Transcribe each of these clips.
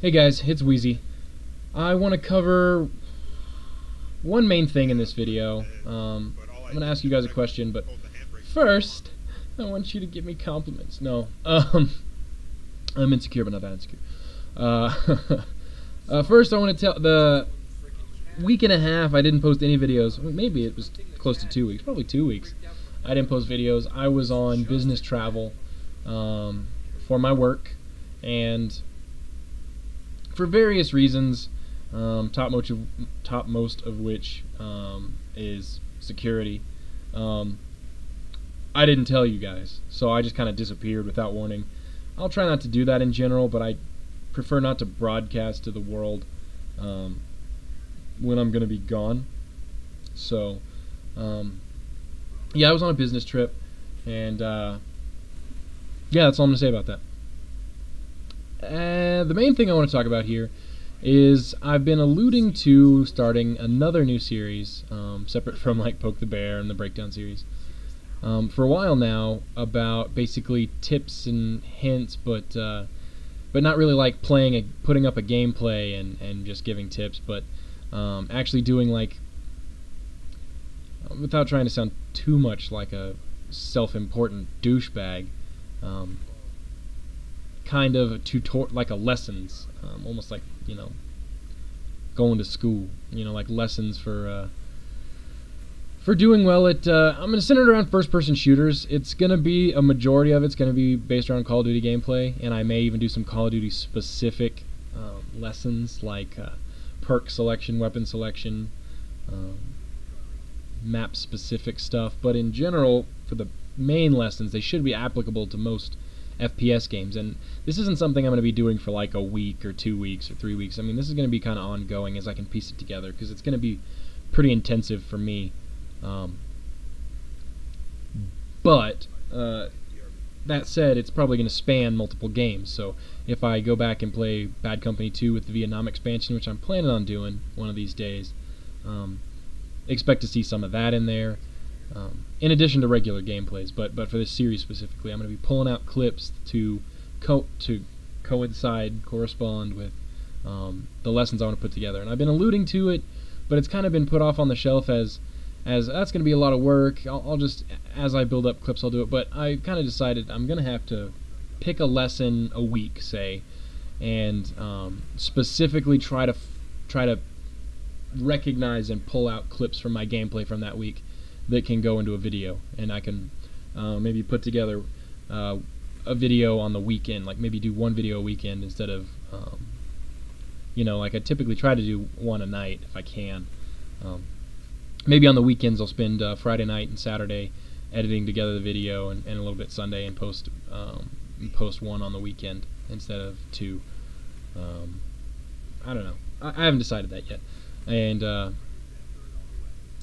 Hey guys, it's Wheezy. I want to cover one main thing in this video. Um, I'm going to ask you guys a question, but first, I want you to give me compliments. No, um, I'm insecure, but not that insecure. Uh, uh, first, I want to tell the week and a half I didn't post any videos. Maybe it was close to two weeks, probably two weeks. I didn't post videos. I was on business travel um, for my work, and for various reasons, um, top most of, of which um, is security. Um, I didn't tell you guys, so I just kind of disappeared without warning. I'll try not to do that in general, but I prefer not to broadcast to the world um, when I'm going to be gone. So, um, yeah, I was on a business trip, and uh, yeah, that's all I'm going to say about that. Uh, the main thing I want to talk about here is I've been alluding to starting another new series, um, separate from like Poke the Bear and the Breakdown series, um, for a while now about basically tips and hints, but uh, but not really like playing a putting up a gameplay and and just giving tips, but um, actually doing like without trying to sound too much like a self-important douchebag. Um, kind of a tutor like a lessons, um, almost like you know going to school. You know, like lessons for uh, for doing well at. Uh, I'm gonna center it around first-person shooters. It's gonna be a majority of it's gonna be based around Call of Duty gameplay, and I may even do some Call of Duty specific um, lessons like uh, perk selection, weapon selection. Um, map specific stuff but in general for the main lessons they should be applicable to most FPS games. And this isn't something I'm going to be doing for like a week or two weeks or three weeks. I mean, this is going to be kind of ongoing as I can piece it together because it's going to be pretty intensive for me. Um, but uh, that said, it's probably going to span multiple games. So if I go back and play Bad Company 2 with the Vietnam expansion, which I'm planning on doing one of these days, um, expect to see some of that in there. Um, in addition to regular gameplays, but but for this series specifically, I'm going to be pulling out clips to co- to coincide, correspond with um, the lessons I want to put together. And I've been alluding to it, but it's kind of been put off on the shelf as as that's going to be a lot of work. I'll, I'll just as I build up clips, I'll do it. But I kind of decided I'm going to have to pick a lesson a week, say, and um, specifically try to f- try to recognize and pull out clips from my gameplay from that week that can go into a video, and I can uh, maybe put together uh, a video on the weekend, like maybe do one video a weekend instead of, um, you know, like I typically try to do one a night if I can. Um, maybe on the weekends I'll spend uh, Friday night and Saturday editing together the video, and, and a little bit Sunday, and post um, post one on the weekend instead of two. Um, I don't know. I, I, haven't decided that yet, and uh,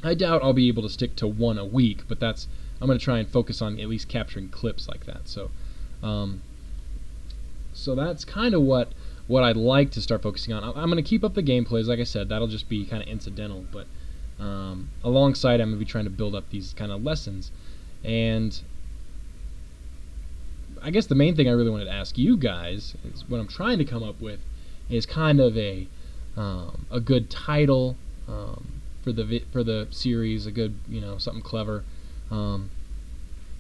I doubt I'll be able to stick to one a week, but that's I'm going to try and focus on at least capturing clips like that. So, um, so that's kind of what what I'd like to start focusing on. I'm going to keep up the gameplays, like I said. That'll just be kind of incidental, but um, alongside, I'm going to be trying to build up these kind of lessons. And I guess the main thing I really wanted to ask you guys is what I'm trying to come up with is kind of a um, a good title. Um, for the for the series, a good you know something clever. Um,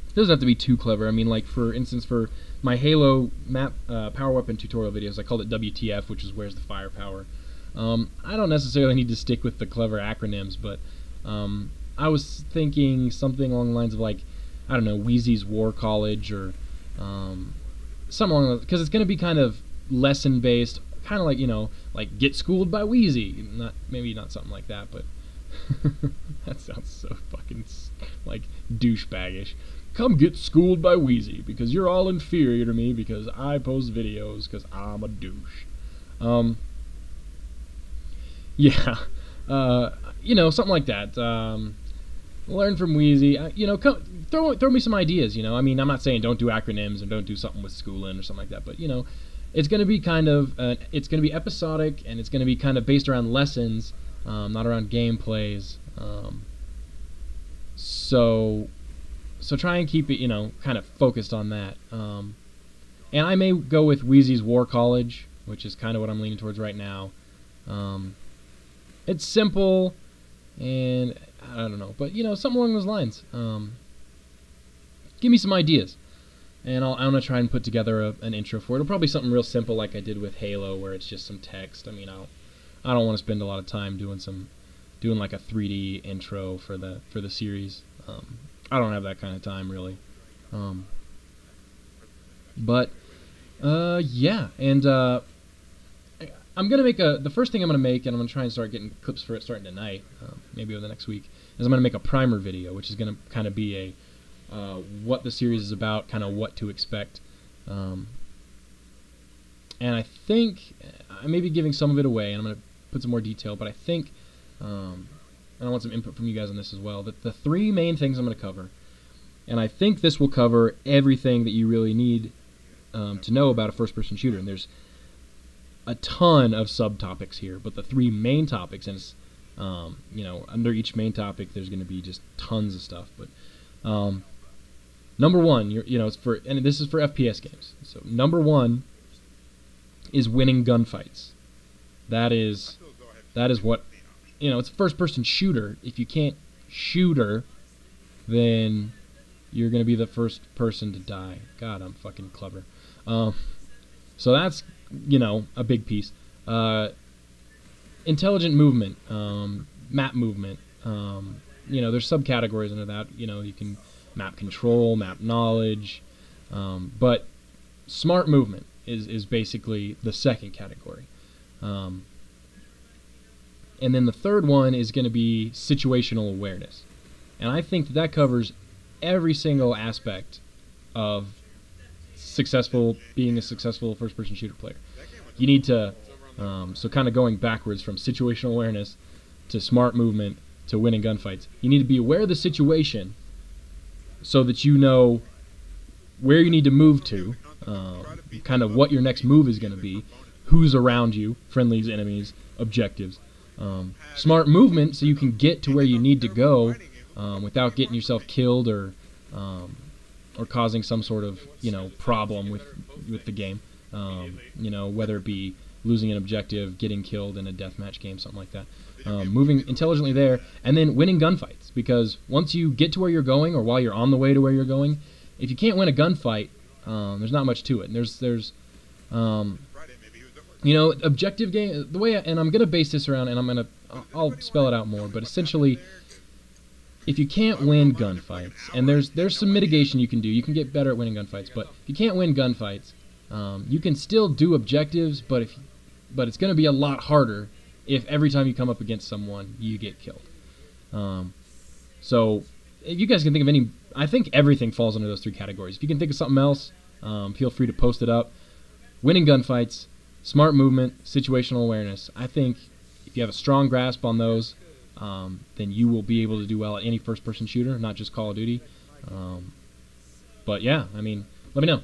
it doesn't have to be too clever. I mean, like for instance, for my Halo map uh, power weapon tutorial videos, I called it WTF, which is where's the firepower. Um, I don't necessarily need to stick with the clever acronyms, but um, I was thinking something along the lines of like, I don't know, Wheezy's War College or um, something along because it's going to be kind of lesson based, kind of like you know, like get schooled by Wheezy. Not maybe not something like that, but that sounds so fucking like douchebaggish. Come get schooled by Wheezy because you're all inferior to me because I post videos because I'm a douche. Um, yeah, uh, you know something like that. Um, learn from Wheezy. Uh, you know, come, throw throw me some ideas. You know, I mean, I'm not saying don't do acronyms and don't do something with schooling or something like that, but you know, it's going to be kind of uh, it's going to be episodic and it's going to be kind of based around lessons um, not around gameplays. Um, so, so try and keep it, you know, kind of focused on that. Um, and I may go with Wheezy's War College which is kind of what I'm leaning towards right now. Um, it's simple, and I don't know, but you know, something along those lines. Um, give me some ideas, and I'll, I'm gonna try and put together a, an intro for it. It'll probably something real simple, like I did with Halo, where it's just some text. I mean, I don't, I don't want to spend a lot of time doing some, doing like a 3D intro for the for the series. Um, I don't have that kind of time really. Um, but uh, yeah, and uh, I'm gonna make a. The first thing I'm gonna make, and I'm gonna try and start getting clips for it starting tonight, uh, maybe over the next week, is I'm gonna make a primer video, which is gonna kind of be a uh, what the series is about, kind of what to expect. Um, and I think I may be giving some of it away, and I'm gonna put some more detail, but I think. Um, and I want some input from you guys on this as well. That the three main things I'm going to cover, and I think this will cover everything that you really need um, to know about a first-person shooter. And there's a ton of subtopics here, but the three main topics, and um, you know, under each main topic, there's going to be just tons of stuff. But um, number one, you know, it's for, and this is for FPS games. So number one is winning gunfights. That is, that is what, you know, it's a first-person shooter. If you can't shooter, then you're going to be the first person to die. God, I'm fucking clever. Um, so that's you know a big piece. Uh, intelligent movement, um, map movement. Um, you know, there's subcategories under that. You know, you can map control, map knowledge, um, but smart movement is is basically the second category. Um, and then the third one is going to be situational awareness. And I think that, that covers every single aspect of successful being a successful first person shooter player. You need to um, so kind of going backwards from situational awareness to smart movement to winning gunfights. You need to be aware of the situation so that you know where you need to move to, um, kind of what your next move is going to be, who's around you, friendlies, enemies, objectives. Um, smart movement so you can get to where you need to go um, without getting yourself killed or um, or causing some sort of you know problem with with the game. Um, you know whether it be losing an objective, getting killed in a deathmatch game, something like that. Um, moving intelligently there, and then winning gunfights. Because once you get to where you're going, or while you're on the way to where you're going, if you can't win a gunfight, um, there's not much to it. And there's there's um, you know objective game the way I, and I'm gonna base this around, and I'm gonna I'll spell it out more, but essentially if you can't win gunfights, and there's there's some mitigation you can do, you can get better at winning gunfights. But if you can't win gunfights, um, you can still do objectives, but if but it's going to be a lot harder if every time you come up against someone you get killed. Um, so if you guys can think of any, I think everything falls under those three categories. If you can think of something else, um, feel free to post it up. Winning gunfights, smart movement, situational awareness. I think if you have a strong grasp on those, um, then you will be able to do well at any first person shooter, not just Call of Duty. Um, but yeah, I mean, let me know.